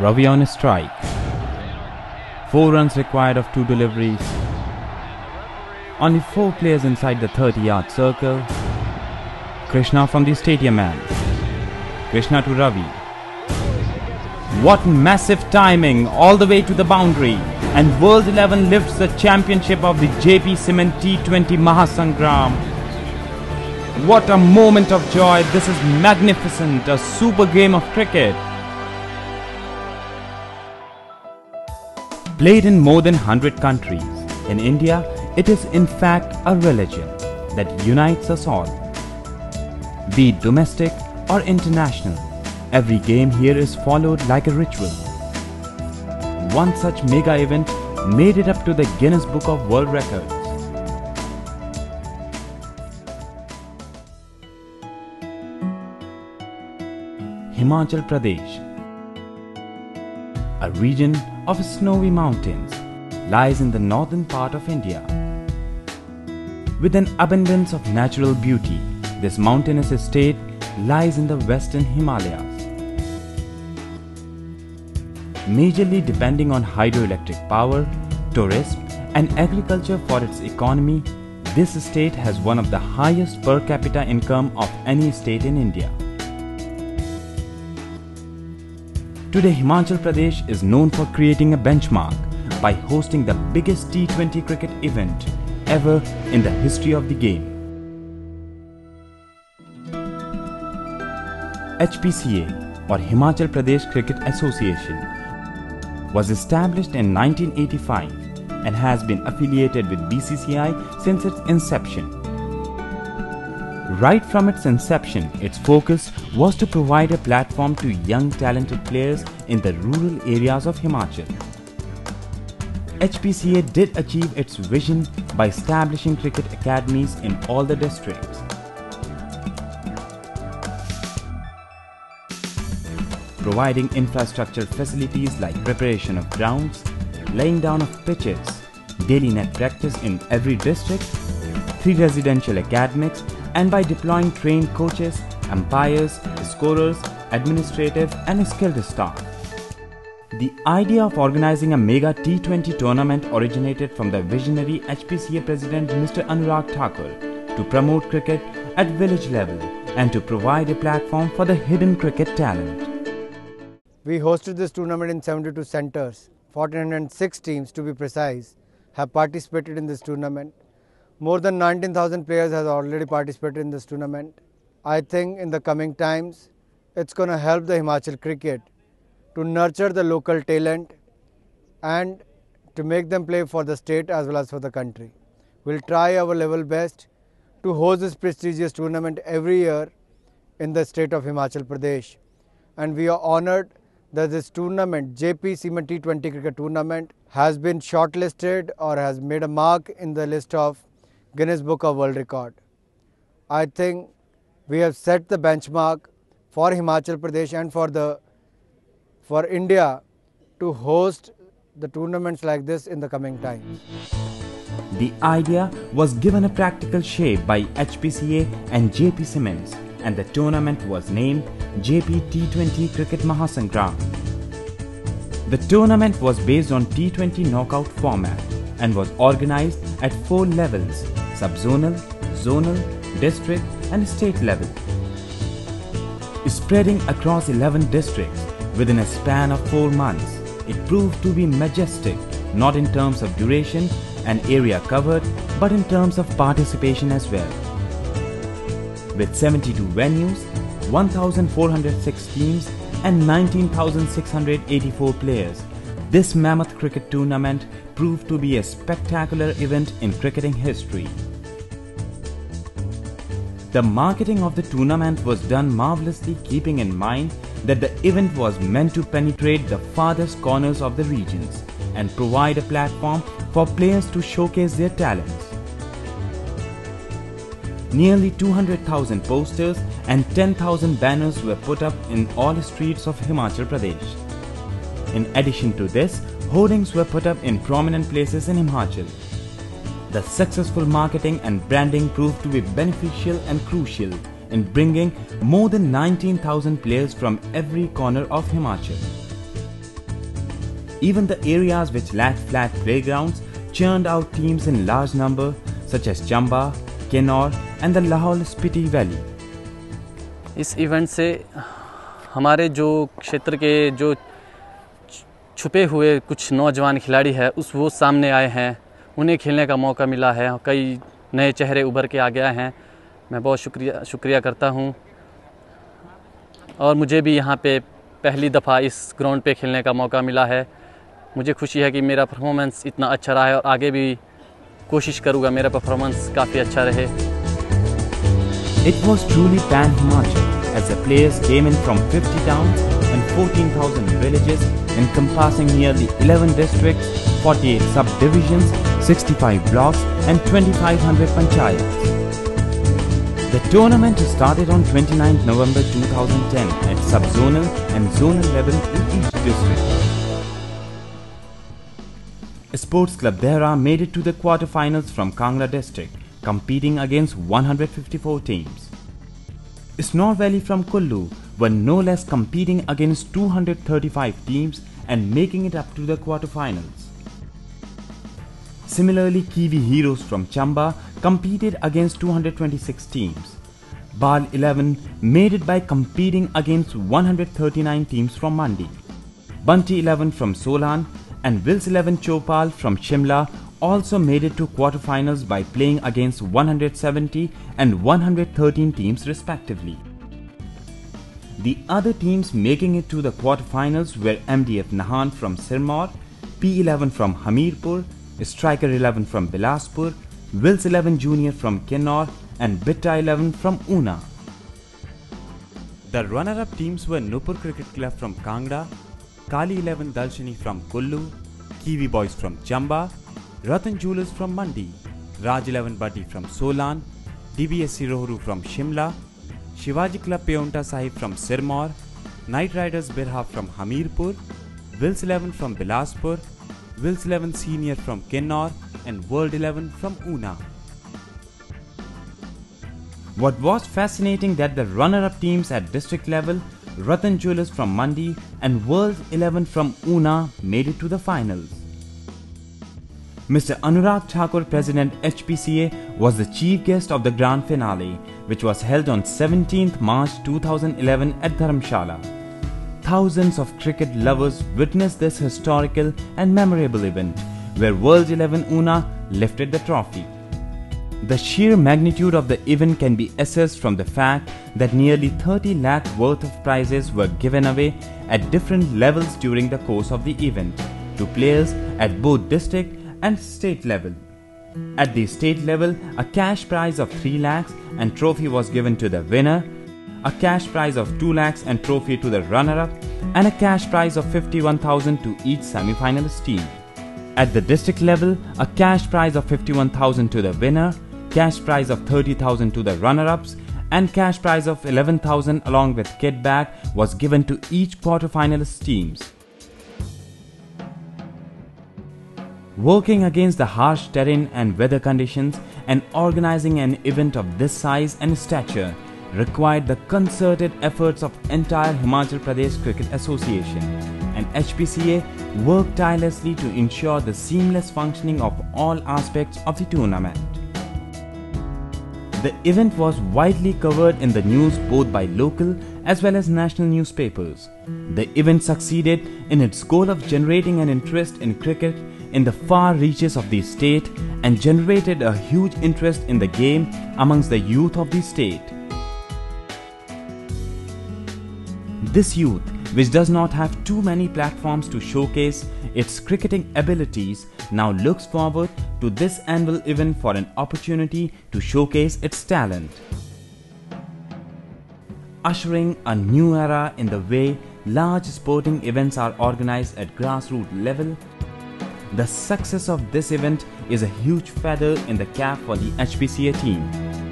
Ravi on a strike. Four runs required of two deliveries. Only four players inside the 30 yard circle. Krishna from the stadium end. Krishna to Ravi. What massive timing all the way to the boundary. And World 11 lifts the championship of the JP Cement T20 Mahasangram. What a moment of joy. This is magnificent. A super game of cricket. Played in more than 100 countries. In India, it is in fact a religion that unites us all. Be it domestic or international, every game here is followed like a ritual. One such mega event made it up to the Guinness Book of World Records. Himachal Pradesh A region of snowy mountains lies in the northern part of India. With an abundance of natural beauty, this mountainous estate lies in the western Himalayas. Majorly depending on hydroelectric power, tourism, and agriculture for its economy, this state has one of the highest per capita income of any state in India. Today, Himachal Pradesh is known for creating a benchmark by hosting the biggest T20 cricket event ever in the history of the game. HPCA or Himachal Pradesh Cricket Association was established in 1985 and has been affiliated with BCCI since its inception. Right from its inception, its focus was to provide a platform to young talented players in the rural areas of Himachal. HPCA did achieve its vision by establishing cricket academies in all the districts. Providing infrastructure facilities like preparation of grounds, laying down of pitches, daily net practice in every district, three residential academics, and by deploying trained coaches, umpires, scorers, administrative, and skilled staff. The idea of organizing a mega T20 tournament originated from the visionary HPCA president Mr. Anurag Thakur to promote cricket at village level and to provide a platform for the hidden cricket talent. We hosted this tournament in 72 centers. 1406 teams to be precise have participated in this tournament. More than 19,000 players have already participated in this tournament. I think in the coming times it's going to help the Himachal cricket to nurture the local talent and to make them play for the state as well as for the country. We'll try our level best to host this prestigious tournament every year in the state of Himachal Pradesh. And we are honored that this tournament, JP Cement T20 Cricket Tournament, has been shortlisted or has made a mark in the list of Guinness Book of World Record. I think we have set the benchmark for Himachal Pradesh and for the for India to host the tournaments like this in the coming times. The idea was given a practical shape by HPCA and JP Cement and the tournament was named JP T20 Cricket Mahasangram. The tournament was based on T20 knockout format and was organized at four levels subzonal, zonal, district, and state level. Spreading across 11 districts within a span of 4 months, it proved to be majestic not in terms of duration and area covered but in terms of participation as well. With 72 venues, 1,406 teams and 19,684 players, this mammoth cricket tournament proved to be a spectacular event in cricketing history. The marketing of the tournament was done marvelously keeping in mind that the event was meant to penetrate the farthest corners of the regions and provide a platform for players to showcase their talents. Nearly 200,000 posters and 10,000 banners were put up in all streets of Himachal Pradesh. In addition to this, hoardings were put up in prominent places in Himachal. The successful marketing and branding proved to be beneficial and crucial in bringing more than 19,000 players from every corner of Himachal. Even the areas which lacked flat playgrounds churned out teams in large number such as Chamba, Kinnaur and the Lahaul Spiti Valley. इस event से हमारे जो क्षेत्र के जो छुपे हुए कुछ नौजवान खिलाड़ी है उस वो सामने आए हैं उन्हें खेलने का मौका मिला है। कई नए चेहरे उभर के आ गया हैं। मैं बहुत शुक्रिया शुक्रिया करता हूँ। और मुझे भी यहाँ पे पहली दफ़ा इस ग्राउंड पे खेलने का मौका मिला है। मुझे खुशी है कि मेरा परफॉर्मेंस इतना अच्छा रहा है और आगे भी कोशिश करूँगा मेरा परफॉर्मेंस काफ़ी अच्छा रहे। It was truly pan Himachal as the players came in from 50 towns and 14,000 villages encompassing nearly 11 districts, 48 subdivisions, 65 blocks and 2500 panchayats. The tournament started on 29 November 2010 at sub-zonal and zonal level in each district. Sports Club Dehra made it to the quarterfinals from Kangra district, competing against 154 teams. Snor Valley from Kullu were no less competing against 235 teams and making it up to the quarterfinals. Similarly, Kiwi Heroes from Chamba competed against 226 teams. Bal 11 made it by competing against 139 teams from Mandi. Bunty 11 from Solan and Wills 11 Chopal from Shimla also made it to quarterfinals by playing against 170 and 113 teams respectively. The other teams making it to the quarterfinals were MDF Nahan from Sirmaur, P11 from Hamirpur, Striker 11 from Bilaspur, Wills 11 Junior from Kinnaur and Bitta 11 from Una. The runner-up teams were Nupur Cricket Club from Kangra, Kali 11 Dalshini from Kullu, Kiwi Boys from Chamba, Ratan Jewelers from Mandi, Raj 11 Bati from Solan, DBS Rohru from Shimla, Shivaji Club Paonta Sahib from Sirmaur, Night Riders Birha from Hamirpur, Wills 11 from Bilaspur, Wills 11 Senior from Kinnaur and World 11 from Una. What was fascinating that the runner-up teams at district level, Ratan Jewelers from Mandi and World 11 from Una made it to the finals. Mr. Anurag Thakur, President HPCA, was the chief guest of the grand finale, which was held on 17th March 2011 at Dharamshala. Thousands of cricket lovers witnessed this historical and memorable event, where World 11 Una lifted the trophy. The sheer magnitude of the event can be assessed from the fact that nearly 30 lakh worth of prizes were given away at different levels during the course of the event to players at both district and state level. At the state level, a cash prize of 3 lakhs and trophy was given to the winner, a cash prize of 2 lakhs and trophy to the runner-up, and a cash prize of 51,000 to each semi-finalist team. At the district level, a cash prize of 51,000 to the winner, cash prize of 30,000 to the runner-ups, and cash prize of 11,000 along with kit bag was given to each quarter-finalist teams. Working against the harsh terrain and weather conditions and organizing an event of this size and stature required the concerted efforts of entire Himachal Pradesh Cricket Association and HPCA worked tirelessly to ensure the seamless functioning of all aspects of the tournament. The event was widely covered in the news both by local as well as national newspapers. The event succeeded in its goal of generating an interest in cricket in the far reaches of the state and generated a huge interest in the game amongst the youth of the state. This youth, which does not have too many platforms to showcase its cricketing abilities, now looks forward to this annual event for an opportunity to showcase its talent. Ushering a new era in the way large sporting events are organized at grassroots level the success of this event is a huge feather in the cap for the HPCA team.